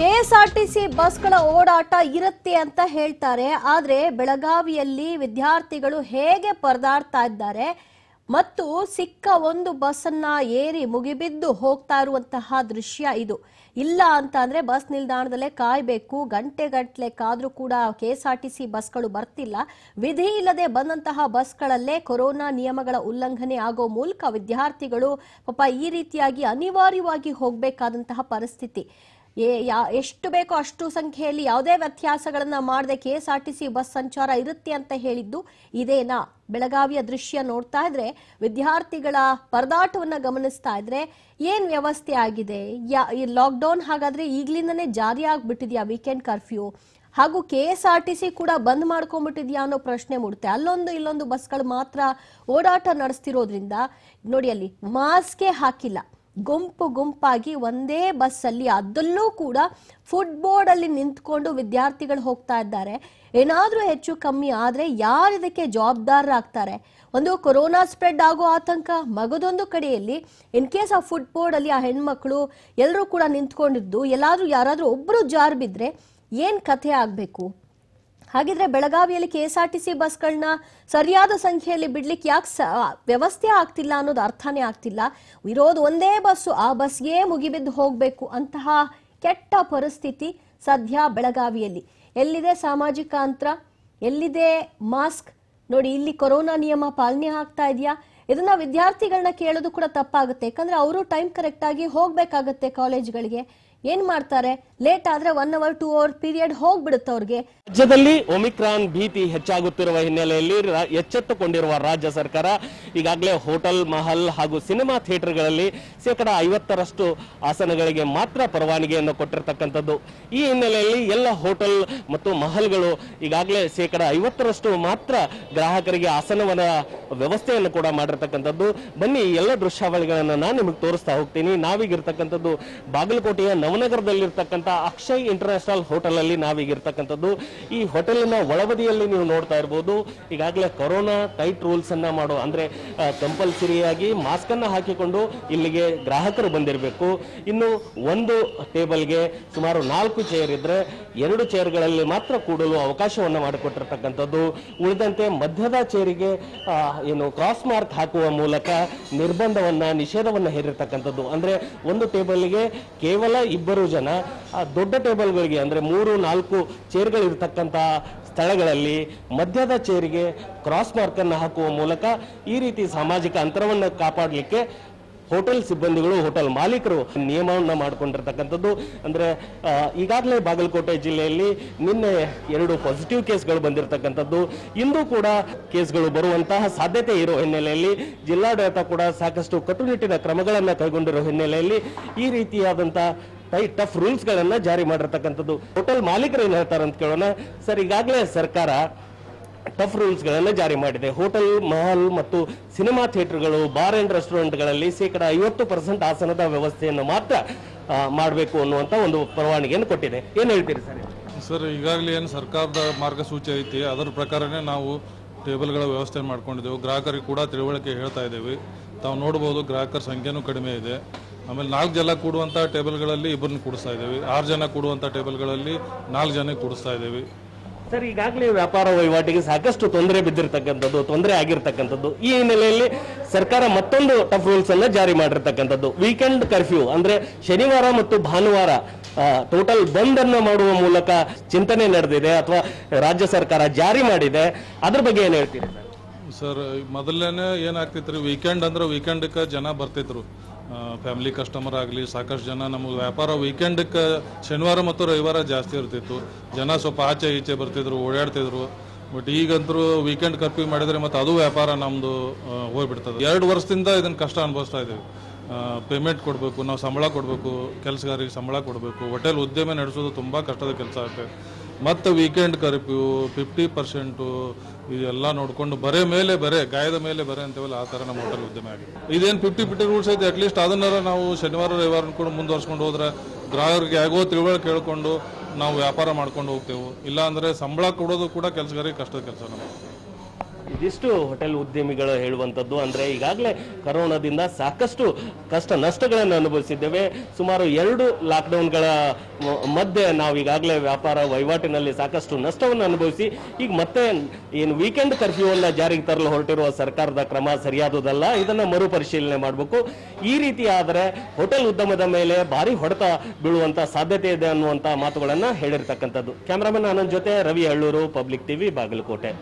KSRTC ಬಸ್ಗಳ ಓಡಾಟ ಇರುತ್ತೆ ಅಂತ ಹೇಳ್ತಾರೆ. ಆದ್ರೆ ಬೆಳಗಾವಿಯಲ್ಲಿ ವಿದ್ಯಾರ್ಥಿಗಳು ಹೇಗೆ ಪರದಾಡ್ತಾ ಇದ್ದಾರೆ ಮತ್ತು ಸಿಕ್ಕ ಒಂದು ಬಸ್ಸನ್ನ ಏರಿ ಮುಗಿಬಿದ್ದು ಹೋಗ್ತಾ ಇರುವಂತಹ ದೃಶ್ಯ ಇದು. ಇಲ್ಲ ಅಂತ ಅಂದ್ರೆ ಬಸ್ ನಿಲ್ದಾಣದಲ್ಲೇ ಕಾಯ್ಬೇಕು. ಗಂಟೆಗಟ್ಟಲೆ ಕಾದ್ರೂ ಕೂಡ K S R T C ಬಸ್ಗಳು ಬರ್ತಿಲ್ಲ. ವಿಧಿ ಇಲ್ಲದೆ ಬಂದಂತಹ ಬಸ್ಗಳಲ್ಲೇ ಕೊರೋನಾ ನಿಯಮಗಳ ಉಲ್ಲಂಘನೆ ಆಗೋ ಮೂಲಕ ವಿದ್ಯಾರ್ಥಿಗಳು ಪಾಪ ಈ ರೀತಿಯಾಗಿ ಅನಿವಾರ್ಯವಾಗಿ ಹೋಗಬೇಕಾದಂತಹ ಪರಿಸ್ಥಿತಿ. ಎಷ್ಟು ಬೇಕೋ ಅಷ್ಟು ಸಂಖ್ಯೆಯಲ್ಲಿ ಯಾವುದೇ ವ್ಯತ್ಯಾಸಗಳನ್ನ ಮಾಡದೆ ಕೆಎಸ್ಆರ್ಟಿಸಿ ಬಸ್ ಸಂಚಾರ ಇರುತ್ತೆ ಅಂತ ಹೇಳಿದ್ದು ಇದೇನಾ? ಬೆಳಗಾವಿಯ ದೃಶ್ಯ ನೋಡ್ತಾ ಇದ್ರೆ, ವಿದ್ಯಾರ್ಥಿಗಳ ಪರದಾಟವನ್ನ ಗಮನಿಸ್ತಾ ಇದ್ರೆ ಏನ್ ವ್ಯವಸ್ಥೆ ಆಗಿದೆ? ಯಾ, ಈ ಲಾಕ್ಡೌನ್ ಹಾಗಾದ್ರೆ ಈಗ್ಲಿಂದನೇ ಜಾರಿ ಆಗ್ಬಿಟ್ಟಿದ್ಯಾ ವೀಕೆಂಡ್ ಕರ್ಫ್ಯೂ ಹಾಗೂ K S R T C ಕೂಡ ಬಂದ್ ಮಾಡ್ಕೊಂಡ್ಬಿಟ್ಟಿದ್ಯಾ ಅನ್ನೋ ಪ್ರಶ್ನೆ ಮೂಡುತ್ತೆ. ಅಲ್ಲೊಂದು ಇಲ್ಲೊಂದು ಬಸ್ಗಳು ಮಾತ್ರ ಓಡಾಟ ನಡೆಸ್ತಿರೋದ್ರಿಂದ, ನೋಡಿ ಅಲ್ಲಿ ಮಾಸ್ಕೇ ಹಾಕಿಲ್ಲ. ಗುಂಪು ಗುಂಪಾಗಿ ಒಂದೇ ಬಸ್ಸಲ್ಲಿ ಅದಲ್ಲೂ ಕೂಡ ಫುಡ್ ಬೋರ್ಡಲ್ಲಿ ನಿಂತ್ಕೊಂಡು ವಿದ್ಯಾರ್ಥಿಗಳು ಹೋಗ್ತಾ ಇದ್ದಾರೆ. ಏನಾದರೂ ಹೆಚ್ಚು ಕಮ್ಮಿ ಆದರೆ ಯಾರು ಇದಕ್ಕೆ ಜವಾಬ್ದಾರರಾಗ್ತಾರೆ? ಒಂದು ಕೊರೋನಾ ಸ್ಪ್ರೆಡ್ ಆಗೋ ಆತಂಕ ಮಗದೊಂದು ಕಡೆಯಲ್ಲಿ ಇನ್ ಕೇಸ್ ಆ ಫುಡ್ ಬೋರ್ಡಲ್ಲಿ ಆ ಹೆಣ್ಮಕ್ಳು ಎಲ್ಲರೂ ಕೂಡ ನಿಂತ್ಕೊಂಡಿದ್ದು, ಎಲ್ಲಾದರೂ ಯಾರಾದರೂ ಒಬ್ಬರು ಜಾರ್ ಬಿದ್ರೆ ಏನು ಕಥೆ ಆಗ್ಬೇಕು? ಹಾಗಿದ್ರೆ ಬೆಳಗಾವಿಯಲ್ಲಿ ಕೆಎಸ್ಆರ್ಟಿಸಿ ಬಸ್ಗಳನ್ನ ಸರಿಯಾದ ಸಂಖ್ಯೆಯಲ್ಲಿ ಬಿಡ್ಲಿಕ್ಕೆ ಯಾಕೆ ವ್ಯವಸ್ಥೆ ಆಗ್ತಿಲ್ಲ ಅನ್ನೋದು ಅರ್ಥನೇ ಆಗ್ತಿಲ್ಲ. ಇರೋದು ಒಂದೇ ಬಸ್ಸು, ಆ ಬಸ್ಗೆ ಮುಗಿಬಿದ್ದು ಹೋಗಬೇಕು ಅಂತಹ ಕೆಟ್ಟ ಪರಿಸ್ಥಿತಿ ಸದ್ಯ ಬೆಳಗಾವಿಯಲ್ಲಿ. ಎಲ್ಲಿದೆ ಸಾಮಾಜಿಕ ಅಂತರ? ಎಲ್ಲಿದೆ ಮಾಸ್ಕ್? ನೋಡಿ, ಇಲ್ಲಿ ಕೊರೋನಾ ನಿಯಮ ಪಾಲನೆ ಆಗ್ತಾ ಇದೆಯಾ? ಇದನ್ನ ವಿದ್ಯಾರ್ಥಿಗಳನ್ನ ಕೇಳೋದು ಕೂಡ ತಪ್ಪಾಗುತ್ತೆ. ಯಾಕಂದ್ರೆ ಅವರು ಟೈಮ್ ಕರೆಕ್ಟಾಗಿ ಹೋಗಬೇಕಾಗತ್ತೆ ಹೋಗ್ಬೇಕಾಗತ್ತೆ ಕಾಲೇಜ್ಗಳಿಗೆ. ಏನು ಮಾಡ್ತಾರೆ? ಲೇಟ್ ಆದ್ರೆ one hour two hour period ಹೋಗ್ಬಿಡುತ್ತೆ ಅವ್ರಿಗೆ. ರಾಜ್ಯದಲ್ಲಿ ಒಮಿಕ್ರಾನ್ ಭೀತಿ ಹೆಚ್ಚಾಗುತ್ತಿರುವ ಹಿನ್ನೆಲೆಯಲ್ಲಿ ಎಚ್ಚೆತ್ತುಕೊಂಡಿರುವ ರಾಜ್ಯ ಸರ್ಕಾರ ಈಗಾಗಲೇ ಹೋಟೆಲ್, ಮಹಲ್ ಹಾಗೂ ಸಿನಿಮಾ ಥಿಯೇಟರ್ಗಳಲ್ಲಿ ಶೇಕಡ ಐವತ್ತರಷ್ಟು ಆಸನಗಳಿಗೆ ಮಾತ್ರ ಪರವಾನಗಿಯನ್ನು ಕೊಟ್ಟಿರತಕ್ಕಂಥದ್ದು. ಈ ಹಿನ್ನೆಲೆಯಲ್ಲಿ ಎಲ್ಲ ಹೋಟೆಲ್ ಮತ್ತು ಮಹಲ್ಗಳು ಈಗಾಗಲೇ ಶೇಕಡ ಐವತ್ತರಷ್ಟು ಮಾತ್ರ ಗ್ರಾಹಕರಿಗೆ ಆಸನವನ್ನ ವ್ಯವಸ್ಥೆಯನ್ನು ಕೂಡ ಮಾಡಿರ್ತಕ್ಕಂಥದ್ದು. ಬನ್ನಿ ಎಲ್ಲ ದೃಶ್ಯಾವಳಿಗಳನ್ನು ನಾನು ನಿಮಗೆ ತೋರಿಸ್ತಾ ಹೋಗ್ತೀನಿ. ನಾವೀಗಿರ್ತಕ್ಕಂಥದ್ದು ಬಾಗಲಕೋಟೆಯ ನವನಗರದಲ್ಲಿರ್ತಕ್ಕಂಥ ಅಕ್ಷಯ್ ಇಂಟರ್ನ್ಯಾಷನಲ್ ಹೋಟೆಲ್ ಅಲ್ಲಿ ನಾವೀಗಿರ್ತಕ್ಕಂಥದ್ದು. ಈ ಹೋಟೆಲಿನ ಒಳಬದಿಯಲ್ಲಿ ನೀವು ನೋಡ್ತಾ ಇರ್ಬೋದು. ಈಗಾಗಲೇ ಕೊರೋನಾ ಟೈಟ್ ರೂಲ್ಸ್ ಅನ್ನ ಮಾಡೋ, ಅಂದ್ರೆ ಕಂಪಲ್ಸರಿಯಾಗಿ ಮಾಸ್ಕ್ ಅನ್ನ ಹಾಕಿಕೊಂಡು ಇಲ್ಲಿಗೆ ಗ್ರಾಹಕರು ಬಂದಿರಬೇಕು. ಇನ್ನು ಒಂದು ಟೇಬಲ್ಗೆ ಸುಮಾರು ನಾಲ್ಕು ಚೇರ್ ಇದ್ರೆ ಎರಡು ಚೇರ್ಗಳಲ್ಲಿ ಮಾತ್ರ ಕೂಡಲು ಅವಕಾಶವನ್ನು ಮಾಡಿಕೊಟ್ಟಿರ್ತಕ್ಕಂಥದ್ದು. ಉಳಿದಂತೆ ಮಧ್ಯದ ಚೇರಿಗೆ ಏನು ಕ್ರಾಸ್ ಮಾರ್ಕ್ ಹಾಕುವ ಮೂಲಕ ನಿರ್ಬಂಧವನ್ನ, ನಿಷೇಧವನ್ನು ಹೇರಿರ್ತಕ್ಕಂಥದ್ದು. ಅಂದ್ರೆ ಒಂದು ಟೇಬಲ್ಗೆ ಕೇವಲ ಇಬ್ಬರು ಜನ ದೊಡ್ಡ ಟೇಬಲ್ಗಳಿಗೆ ಅಂದರೆ ಮೂರು, ನಾಲ್ಕು ಚೇರ್ಗಳಿರ್ತಕ್ಕಂಥ ಸ್ಥಳಗಳಲ್ಲಿ ಮಧ್ಯದ ಚೇರಿಗೆ ಕ್ರಾಸ್ ಮಾರ್ಕನ್ನು ಹಾಕುವ ಮೂಲಕ ಈ ರೀತಿ ಸಾಮಾಜಿಕ ಅಂತರವನ್ನು ಕಾಪಾಡಲಿಕ್ಕೆ ಹೋಟೆಲ್ ಸಿಬ್ಬಂದಿಗಳು, ಹೋಟೆಲ್ ಮಾಲೀಕರು ನಿಯಮವನ್ನು ಮಾಡಿಕೊಂಡಿರ್ತಕ್ಕಂಥದ್ದು. ಅಂದರೆ ಈಗಾಗಲೇ ಬಾಗಲಕೋಟೆ ಜಿಲ್ಲೆಯಲ್ಲಿ ನಿನ್ನೆ ಎರಡು ಪಾಸಿಟಿವ್ ಕೇಸ್ಗಳು ಬಂದಿರತಕ್ಕಂಥದ್ದು. ಇಂದು ಕೂಡ ಕೇಸ್ಗಳು ಬರುವಂತಹ ಸಾಧ್ಯತೆ ಇರೋ ಹಿನ್ನೆಲೆಯಲ್ಲಿ ಜಿಲ್ಲಾಡಳಿತ ಕೂಡ ಸಾಕಷ್ಟು ಕಟ್ಟುನಿಟ್ಟಿನ ಕ್ರಮಗಳನ್ನು ಕೈಗೊಂಡಿರೋ ಹಿನ್ನೆಲೆಯಲ್ಲಿ ಈ ರೀತಿಯಾದಂತಹ ಟೈ ಟಫ್ ರೂಲ್ಸ್ ಗಳನ್ನ ಜಾರಿ ಮಾಡಿರ್ತಕ್ಕಂಥದ್ದು. ಹೋಟೆಲ್ ಮಾಲೀಕರು ಏನ್ ಹೇಳ್ತಾರೆ ಅಂತ ಕೇಳೋಣ. ಸರ್ ಈಗಾಗಲೇ ಸರ್ಕಾರ ಟಫ್ ರೂಲ್ಸ್ ಗಳನ್ನ ಜಾರಿ ಮಾಡಿದೆ. ಹೋಟೆಲ್ ಮಹಲ್ ಮತ್ತು ಸಿನಿಮಾ ಥಿಯೇಟರ್ಗಳು ಬಾರ್ ಅಂಡ್ ರೆಸ್ಟೋರೆಂಟ್ಗಳಲ್ಲಿ ಶೇಕಡ ಐವತ್ತು ಪರ್ಸೆಂಟ್ ಆಸನದ ವ್ಯವಸ್ಥೆಯನ್ನು ಮಾತ್ರ ಮಾಡಬೇಕು ಅನ್ನುವಂತ ಒಂದು ಪರವಾನಗಿಯನ್ನು ಕೊಟ್ಟಿದೆ. ಏನ್ ಹೇಳ್ತೀರಿ ಸರ್ ಸರ್ ಈಗಾಗಲೇ ಏನು ಸರ್ಕಾರದ ಮಾರ್ಗಸೂಚಿ ಐತಿ, ಅದರ ಪ್ರಕಾರನೇ ನಾವು ಟೇಬಲ್ಗಳ ವ್ಯವಸ್ಥೆ ಮಾಡ್ಕೊಂಡಿದ್ದೆವು. ಗ್ರಾಹಕರಿಗೆ ಕೂಡ ತಿಳುವಳಿಕೆ ಹೇಳ್ತಾ ಇದ್ದೇವೆ. ತಾವು ನೋಡ್ಬೋದು ಗ್ರಾಹಕರ ಸಂಖ್ಯೆನೂ ಕಡಿಮೆ ಇದೆ. ಆಮೇಲೆ ನಾಲ್ಕು ಜನ ಕೂಡುವಂಥ ಟೇಬಲ್ಗಳಲ್ಲಿ ಇಬ್ಬರನ್ನ ಕೂಡಿಸ್ತಾ ಇದ್ದೀವಿ. ಆರು ಜನ ಕೂಡುವಂಥ ಟೇಬಲ್ಗಳಲ್ಲಿ ನಾಲ್ಕು ಜನ ಕೂಡಿಸ್ತಾ ಇದ್ದೀವಿ. ಸರ್ ಈಗಾಗಲೇ ವ್ಯಾಪಾರ ವಹಿವಾಟಿಗೆ ಸಾಕಷ್ಟು ತೊಂದರೆ ಬಿದ್ದಿರತಕ್ಕಂಥದ್ದು ತೊಂದರೆ ಆಗಿರ್ತಕ್ಕಂಥದ್ದು. ಈ ಹಿನ್ನೆಲೆಯಲ್ಲಿ ಸರ್ಕಾರ ಮತ್ತೊಂದು ಟಫ್ ರೂಲ್ಸ್ ಅನ್ನ ಜಾರಿ ಮಾಡಿರ್ತಕ್ಕಂಥದ್ದು. ವೀಕೆಂಡ್ ಕರ್ಫ್ಯೂ ಅಂದ್ರೆ ಶನಿವಾರ ಮತ್ತು ಭಾನುವಾರ ಟೋಟಲ್ ಬಂದ್ ಅನ್ನ ಮಾಡುವ ಮೂಲಕ ಚಿಂತನೆ ನಡೆದಿದೆ ಅಥವಾ ರಾಜ್ಯ ಸರ್ಕಾರ ಜಾರಿ ಮಾಡಿದೆ. ಅದ್ರ ಬಗ್ಗೆ ಏನ್ ಹೇಳ್ತೀರಿ ಸರ್? ಮೊದಲೇನೆ ಏನಾಗ್ತಿತ್ತು ವೀಕೆಂಡ್ ಅಂದ್ರೆ ವೀಕೆಂಡಕ್ಕೆ ಜನ ಬರ್ತಿದ್ರು. ಫ್ಯಾಮಿಲಿ ಕಸ್ಟಮರ್ ಆಗಲಿ, ಸಾಕಷ್ಟು ಜನ ನಮ್ಮ ವ್ಯಾಪಾರ ವೀಕೆಂಡಕ್ಕೆ ಶನಿವಾರ ಮತ್ತು ರವಿವಾರ ಜಾಸ್ತಿ ಇರ್ತಿತ್ತು. ಜನ ಸ್ವಲ್ಪ ಆಚೆ ಈಚೆ ಬರ್ತಿದ್ರು, ಓಡಾಡ್ತಿದ್ರು. ಬಟ್ ಈಗಂತರೂ ವೀಕೆಂಡ್ ಕರ್ಫ್ಯೂ ಮಾಡಿದರೆ ಮತ್ತು ಅದು ವ್ಯಾಪಾರ ನಮ್ಮದು ಹೋಗ್ಬಿಡ್ತದೆ. ಎರಡು ವರ್ಷದಿಂದ ಇದನ್ನು ಕಷ್ಟ ಅನುಭವಿಸ್ತಾ ಇದ್ದೀವಿ. ಪೇಮೆಂಟ್ ಕೊಡಬೇಕು, ನಾವು ಸಂಬಳ ಕೊಡಬೇಕು ಕೆಲಸಗಾರಿಗೆ ಸಂಬಳ ಕೊಡಬೇಕು. ಹೋಟೆಲ್ ಉದ್ಯಮ ನಡೆಸೋದು ತುಂಬ ಕಷ್ಟದ ಕೆಲಸ ಆಗುತ್ತೆ. ಮತ್ತು ವೀಕೆಂಡ್ ಕರ್ಫ್ಯೂ ಫಿಫ್ಟಿ ಪರ್ಸೆಂಟು ಇದೆಲ್ಲ ನೋಡಿಕೊಂಡು ಬರೇ ಮೇಲೆ ಬರೇ, ಗಾಯದ ಮೇಲೆ ಬರೇ ಅಂತೇವಲ್ಲ ಆ ಥರ ನಮ್ಮ ಹೋಟೆಲ್ ಉದ್ಯಮ ಆಗಿದೆ. ಇದೇನು ಫಿಫ್ಟಿ ಫಿಫ್ಟಿ ರೂಲ್ಸ್ ಐತೆ ಅಟ್ಲೀಸ್ಟ್ ಅದನ್ನಾರ ನಾವು ಶನಿವಾರ, ರವಿವಾರ ಕೂಡ ಮುಂದುವರ್ಸ್ಕೊಂಡು ಹೋದ್ರೆ ಗ್ರಾಹಕರಿಗೆ ಆಗೋ ತಿಳುವಳಿಕೆ ಕೇಳ್ಕೊಂಡು ನಾವು ವ್ಯಾಪಾರ ಮಾಡ್ಕೊಂಡು ಹೋಗ್ತೇವೆ. ಇಲ್ಲ ಅಂದರೆ ಸಂಬಳ ಕೊಡೋದು ಕೂಡ ಕೆಲಸಗಾರಿಗೆ ಕಷ್ಟದ ಕೆಲಸ ನಮಗೆ. ಇದಿಷ್ಟು ಹೋಟೆಲ್ ಉದ್ಯಮಿಗಳು ಹೇಳುವಂಥದ್ದು. ಅಂದರೆ ಈಗಾಗಲೇ ಕರೋನಾದಿಂದ ಸಾಕಷ್ಟು ಕಷ್ಟ ನಷ್ಟಗಳನ್ನು ಅನುಭವಿಸಿದ್ದೇವೆ. ಸುಮಾರು ಎರಡು ಲಾಕ್ಡೌನ್ಗಳ ಮಧ್ಯೆ ನಾವು ಈಗಾಗಲೇ ವ್ಯಾಪಾರ ವಹಿವಾಟಿನಲ್ಲಿ ಸಾಕಷ್ಟು ನಷ್ಟವನ್ನು ಅನುಭವಿಸಿ, ಈಗ ಮತ್ತೆ ಏನು ವೀಕೆಂಡ್ ಕರ್ಫ್ಯೂ ಅನ್ನ ಜಾರಿಗೆ ತರಲು ಹೊರಟಿರುವ ಸರ್ಕಾರದ ಕ್ರಮ ಸರಿಯಾದುದಲ್ಲ, ಇದನ್ನು ಮರುಪರಿಶೀಲನೆ ಮಾಡಬೇಕು. ಈ ರೀತಿ ಆದರೆ ಹೋಟೆಲ್ ಉದ್ಯಮದ ಮೇಲೆ ಭಾರಿ ಹೊಡೆತ ಬೀಳುವಂಥ ಸಾಧ್ಯತೆ ಇದೆ ಅನ್ನುವಂಥ ಮಾತುಗಳನ್ನು ಹೇಳಿರ್ತಕ್ಕಂಥದ್ದು. ಕ್ಯಾಮ್ರಾಮನ್ ಆನಂದ್ ಜೊತೆ ರವಿ ಹಳ್ಳೂರು ಪಬ್ಲಿಕ್ ಟಿವಿ ಬಾಗಲಕೋಟೆ.